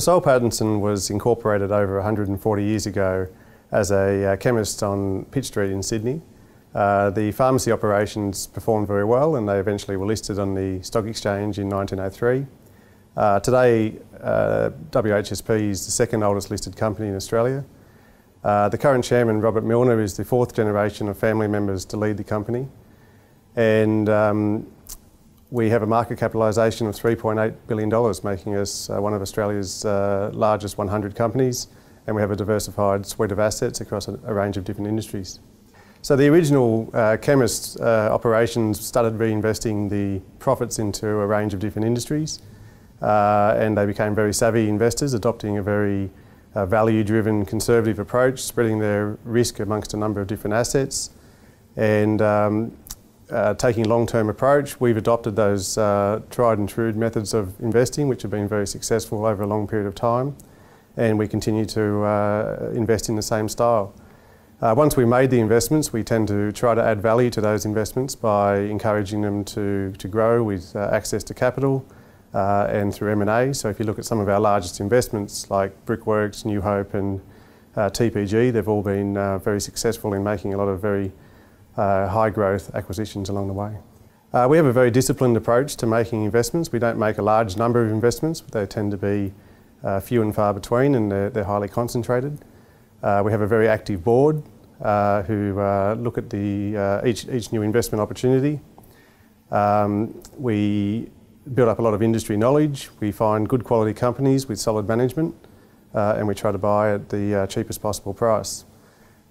Soul Pattinson was incorporated over 140 years ago as a uh, chemist on Pitt Street in Sydney. Uh, the pharmacy operations performed very well and they eventually were listed on the stock exchange in 1903. Uh, today, uh, WHSP is the second oldest listed company in Australia. Uh, the current chairman, Robert Millner, is the fourth generation of family members to lead the company. And um, we have a market capitalisation of $3.8 billion, making us uh, one of Australia's uh, largest 100 companies, and we have a diversified suite of assets across a, a range of different industries. So the original uh, chemist uh, operations started reinvesting the profits into a range of different industries, uh, and they became very savvy investors, adopting a very uh, value-driven conservative approach, spreading their risk amongst a number of different assets, and um, uh, taking a long-term approach, we've adopted those uh, tried and true methods of investing, which have been very successful over a long period of time, and we continue to uh, invest in the same style. Uh, once we made the investments, we tend to try to add value to those investments by encouraging them to, to grow with uh, access to capital uh, and through M&A. So if you look at some of our largest investments like Brickworks, New Hope and TPG, they've all been very successful in making a lot of very high growth acquisitions along the way. Uh, we have a very disciplined approach to making investments. We don't make a large number of investments, but they tend to be uh, few and far between and they're, they're highly concentrated. Uh, we have a very active board uh, who uh, look at the, each, each new investment opportunity. Um, we build up a lot of industry knowledge. We find good quality companies with solid management and we try to buy at the cheapest possible price.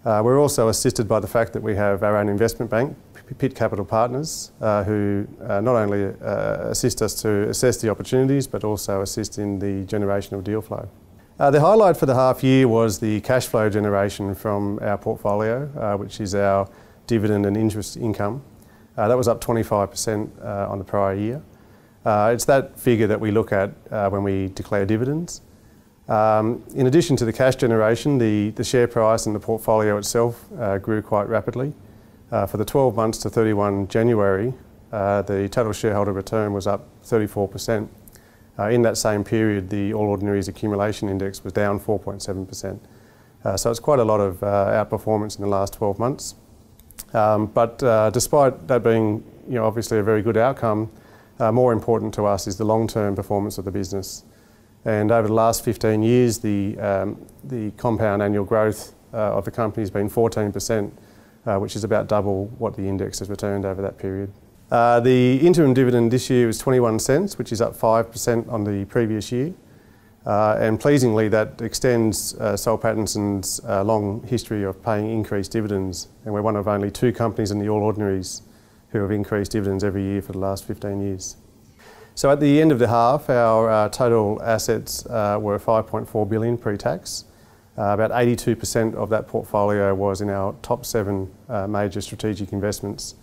Uh, we're also assisted by the fact that we have our own investment bank, Pitt Capital Partners, uh, who uh, not only uh, assist us to assess the opportunities but also assist in the generation of deal flow. Uh, the highlight for the half year was the cash flow generation from our portfolio, uh, which is our dividend and interest income. that was up 25% on the prior year. it's that figure that we look at when we declare dividends. Um, in addition to the cash generation, the, the share price and the portfolio itself uh, grew quite rapidly. Uh, for the 12 months to 31 January, uh, the total shareholder return was up 34%. Uh, in that same period, the All Ordinaries Accumulation Index was down 4.7%. Uh, so it's quite a lot of uh, outperformance in the last 12 months. Um, but despite that being you know, obviously a very good outcome, more important to us is the long-term performance of the business. And over the last 15 years, the, um, the compound annual growth uh, of the company has been 14%, uh, which is about double what the index has returned over that period. Uh, the interim dividend this year is 21 cents, which is up 5% on the previous year. Uh, and pleasingly, that extends uh, Soul Pattinson's uh, long history of paying increased dividends. And we're one of only two companies in the All Ordinaries who have increased dividends every year for the last 15 years. So at the end of the half, our uh, total assets uh, were 5.4 billion pre-tax. Uh, about 82% of that portfolio was in our top seven uh, major strategic investments.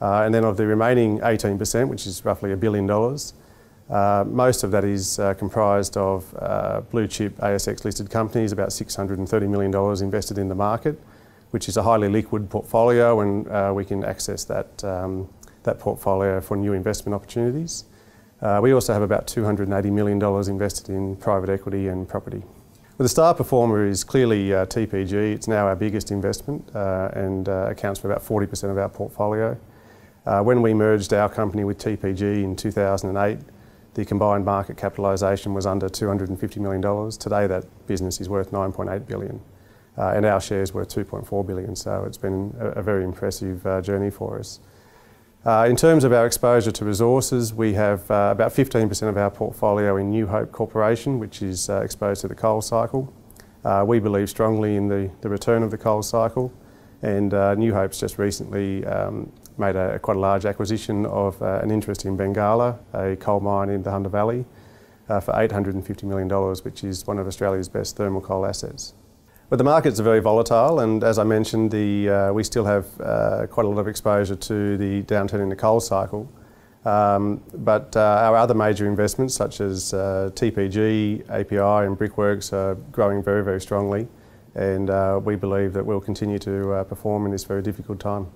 Uh, and then of the remaining 18%, which is roughly a billion dollars, uh, most of that is comprised of blue chip ASX listed companies, about $630 million invested in the market, which is a highly liquid portfolio and we can access that, um, that portfolio for new investment opportunities. Uh, we also have about $280 million invested in private equity and property. Well, the star performer is clearly uh, TPG. It's now our biggest investment uh, and uh, accounts for about 40% of our portfolio. Uh, when we merged our company with TPG in 2008, the combined market capitalisation was under $250 million. Today that business is worth 9.8 billion uh, and our shares were 2.4 billion. So it's been a, a very impressive journey for us. Uh, in terms of our exposure to resources, we have uh, about 15% of our portfolio in New Hope Corporation, which is uh, exposed to the coal cycle. Uh, we believe strongly in the, the return of the coal cycle, and uh, New Hope's just recently um, made a, quite a large acquisition of uh, an interest in Bengalla, a coal mine in the Hunter Valley, for $850 million, which is one of Australia's best thermal coal assets. But the markets are very volatile, and as I mentioned, the, uh, we still have uh, quite a lot of exposure to the downturn in the coal cycle. Um, but uh, our other major investments, such as uh, TPG, API, and Brickworks, are growing very, very strongly, and uh, we believe that we'll continue to uh, perform in this very difficult time.